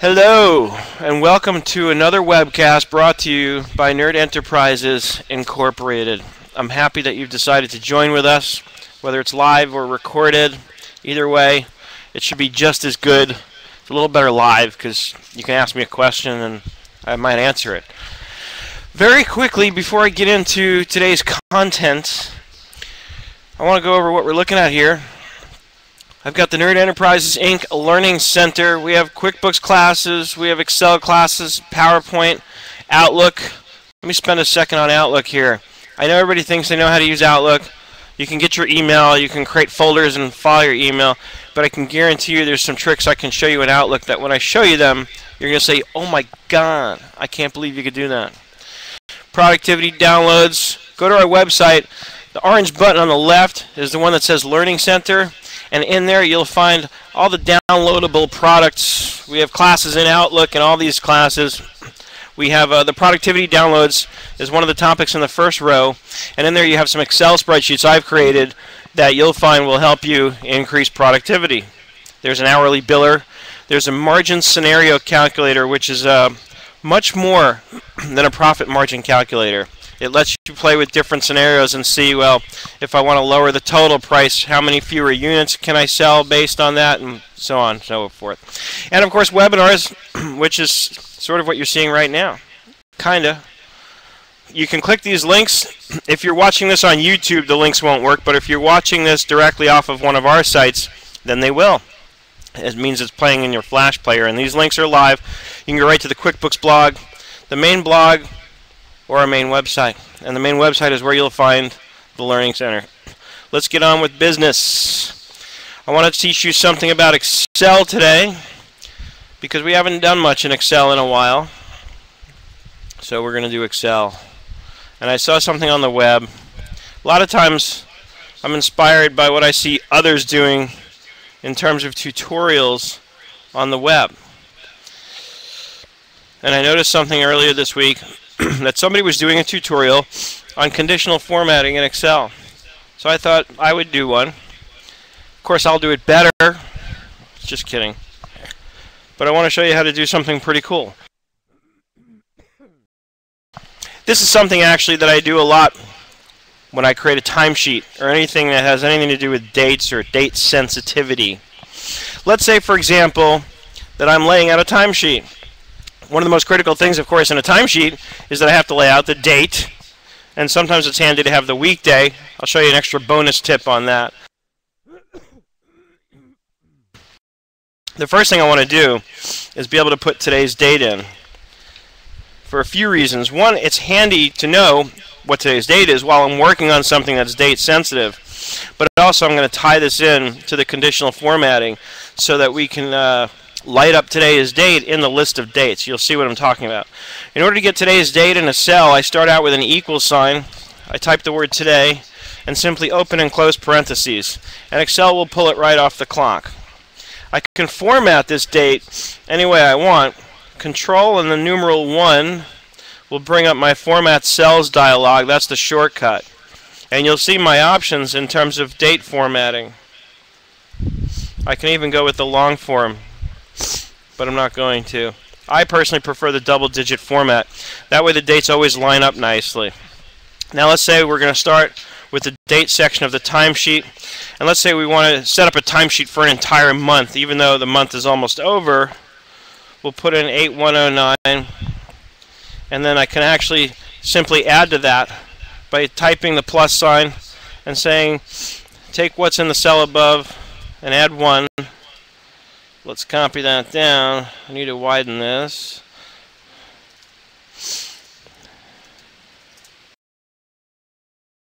Hello, and welcome to another webcast brought to you by Nerd Enterprises Incorporated. I'm happy that you've decided to join with us, whether it's live or recorded. Either way, it should be just as good. It's a little better live because you can ask me a question and I might answer it. Very quickly, before I get into today's content, I want to go over what we're looking at here. I've got the Nerd Enterprises Inc. Learning Center. We have QuickBooks classes, we have Excel classes, PowerPoint, Outlook. Let me spend a second on Outlook here. I know everybody thinks they know how to use Outlook. You can get your email, you can create folders and file your email, but I can guarantee you there's some tricks I can show you in Outlook that when I show you them, you're going to say, oh my god, I can't believe you could do that. Productivity downloads. Go to our website. The orange button on the left is the one that says Learning Center and in there you'll find all the downloadable products. We have classes in Outlook and all these classes. We have uh, the productivity downloads is one of the topics in the first row, and in there you have some Excel spreadsheets I've created that you'll find will help you increase productivity. There's an hourly biller. There's a margin scenario calculator, which is uh, much more than a profit margin calculator. It lets you play with different scenarios and see, well, if I want to lower the total price, how many fewer units can I sell based on that, and so on and so forth. And of course, webinars, which is sort of what you're seeing right now. Kinda. You can click these links. If you're watching this on YouTube, the links won't work, but if you're watching this directly off of one of our sites, then they will. It means it's playing in your Flash player, and these links are live. You can go right to the QuickBooks blog. The main blog or our main website. And the main website is where you'll find the Learning Center. Let's get on with business. I want to teach you something about Excel today because we haven't done much in Excel in a while. So we're going to do Excel. And I saw something on the web. A lot of times I'm inspired by what I see others doing in terms of tutorials on the web. And I noticed something earlier this week that somebody was doing a tutorial on conditional formatting in Excel. So I thought I would do one. Of course, I'll do it better. Just kidding. But I want to show you how to do something pretty cool. This is something actually that I do a lot when I create a timesheet or anything that has anything to do with dates or date sensitivity. Let's say, for example, that I'm laying out a timesheet one of the most critical things, of course, in a timesheet is that I have to lay out the date, and sometimes it's handy to have the weekday. I'll show you an extra bonus tip on that. The first thing I want to do is be able to put today's date in for a few reasons. One, it's handy to know what today's date is while I'm working on something that's date sensitive. But also I'm going to tie this in to the conditional formatting so that we can uh, light up today's date in the list of dates. You'll see what I'm talking about. In order to get today's date in a cell, I start out with an equal sign. I type the word today and simply open and close parentheses. And Excel will pull it right off the clock. I can format this date any way I want. Control and the numeral 1 will bring up my Format Cells dialog. That's the shortcut. And you'll see my options in terms of date formatting. I can even go with the long form but I'm not going to. I personally prefer the double digit format. That way the dates always line up nicely. Now let's say we're going to start with the date section of the timesheet. And let's say we want to set up a timesheet for an entire month, even though the month is almost over. We'll put in 8109, and then I can actually simply add to that by typing the plus sign and saying take what's in the cell above and add 1 Let's copy that down. I need to widen this.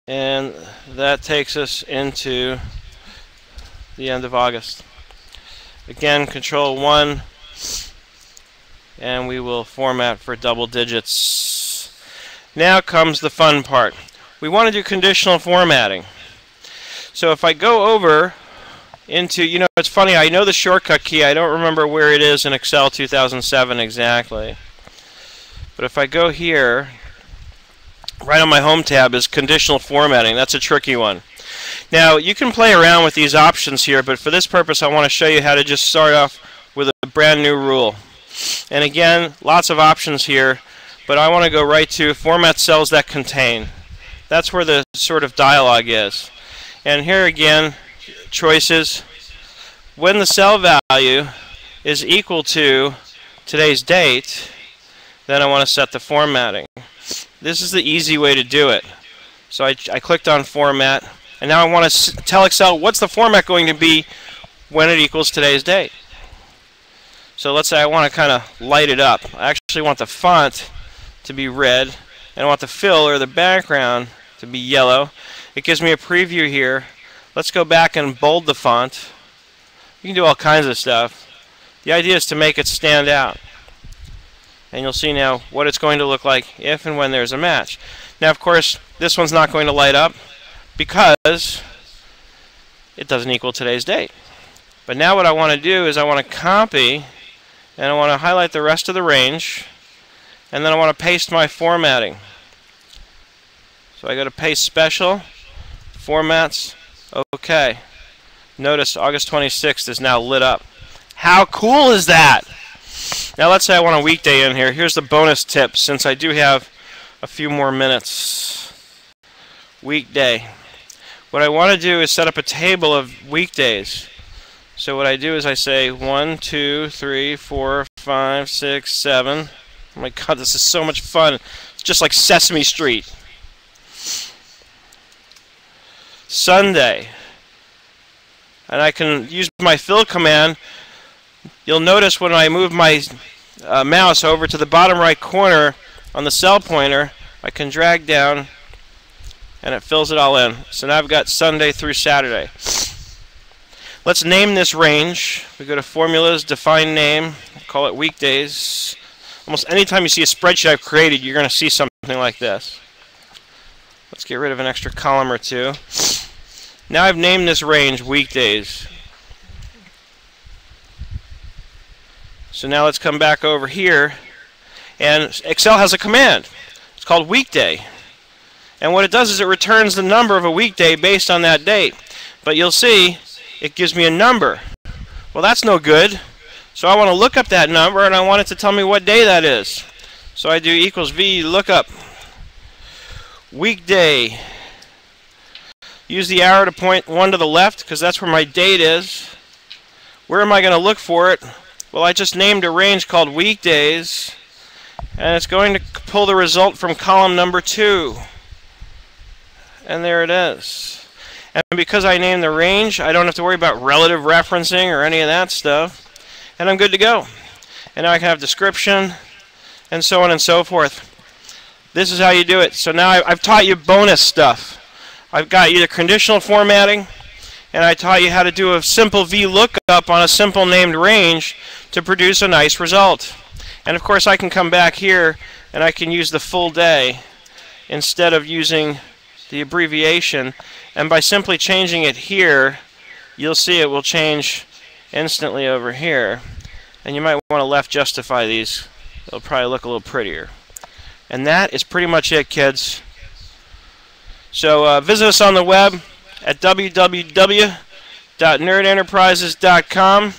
And that takes us into the end of August. Again, control 1 and we will format for double digits. Now comes the fun part. We want to do conditional formatting. So if I go over into, you know, it's funny, I know the shortcut key, I don't remember where it is in Excel 2007 exactly. But if I go here, right on my home tab is conditional formatting. That's a tricky one. Now, you can play around with these options here, but for this purpose, I want to show you how to just start off with a brand new rule. And again, lots of options here, but I want to go right to format cells that contain. That's where the sort of dialogue is. And here again, choices. When the cell value is equal to today's date, then I want to set the formatting. This is the easy way to do it. So I, I clicked on format, and now I want to tell Excel what's the format going to be when it equals today's date. So let's say I want to kind of light it up. I actually want the font to be red, and I want the fill or the background to be yellow. It gives me a preview here. Let's go back and bold the font. You can do all kinds of stuff. The idea is to make it stand out. And you'll see now what it's going to look like if and when there's a match. Now, of course, this one's not going to light up because it doesn't equal today's date. But now what I want to do is I want to copy and I want to highlight the rest of the range and then I want to paste my formatting. So I go to paste special, formats, okay. Notice August 26th is now lit up. How cool is that? Now let's say I want a weekday in here. Here's the bonus tip since I do have a few more minutes. Weekday. What I want to do is set up a table of weekdays. So what I do is I say one, two, three, four, five, six, seven. Oh my god, this is so much fun. It's just like Sesame Street. Sunday. And I can use my fill command. You'll notice when I move my uh, mouse over to the bottom right corner on the cell pointer, I can drag down and it fills it all in. So now I've got Sunday through Saturday. Let's name this range. We go to Formulas, Define Name, call it Weekdays. Almost anytime you see a spreadsheet I've created, you're going to see something like this. Let's get rid of an extra column or two. Now I've named this range Weekdays. So now let's come back over here. And Excel has a command. It's called weekday. And what it does is it returns the number of a weekday based on that date. But you'll see it gives me a number. Well, that's no good. So I want to look up that number and I want it to tell me what day that is. So I do equals V lookup. Weekday. Use the arrow to point one to the left because that's where my date is. Where am I going to look for it? Well, I just named a range called weekdays and it's going to pull the result from column number two. And there it is. And because I named the range, I don't have to worry about relative referencing or any of that stuff. And I'm good to go. And now I can have description and so on and so forth. This is how you do it. So now I've taught you bonus stuff. I've got you the conditional formatting, and I taught you how to do a simple VLOOKUP on a simple named range to produce a nice result. And of course I can come back here and I can use the full day instead of using the abbreviation. And by simply changing it here you'll see it will change instantly over here. And you might want to left justify these. It'll probably look a little prettier. And that is pretty much it kids so uh, visit us on the web at www.nerdenterprises.com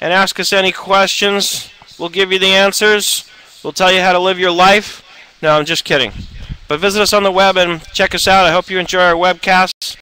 and ask us any questions we'll give you the answers we'll tell you how to live your life no I'm just kidding but visit us on the web and check us out. I hope you enjoy our webcasts.